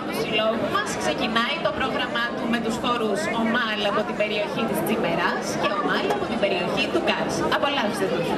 λοιπόν του συλλόγου μας ξεκινάει το πρόγραμμά του με τους χορούς Ομάλ από την περιοχή της Τσιμεράς και Ομάλ από την περιοχή του Κάρς. Απολαύστε τους.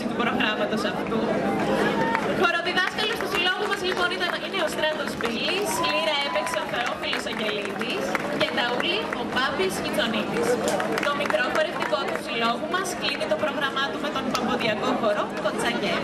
Την παρουσίαση του προγράμματος αυτού. Χοροδιδάσκαλος του συλλόγου μας λοιπόν ήταν, είναι ο Στράτος Μπίλης, λύρα έπαιξε ο Θεόφιλος Αγγελίδης και ταούλη ο Πάπης Κιτσονίδης. Το μικρό χορευτικό του συλλόγου μας κλείνει το πρόγραμμά του με τον Παμποδιακό χορό Κοτσακέρ.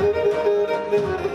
Música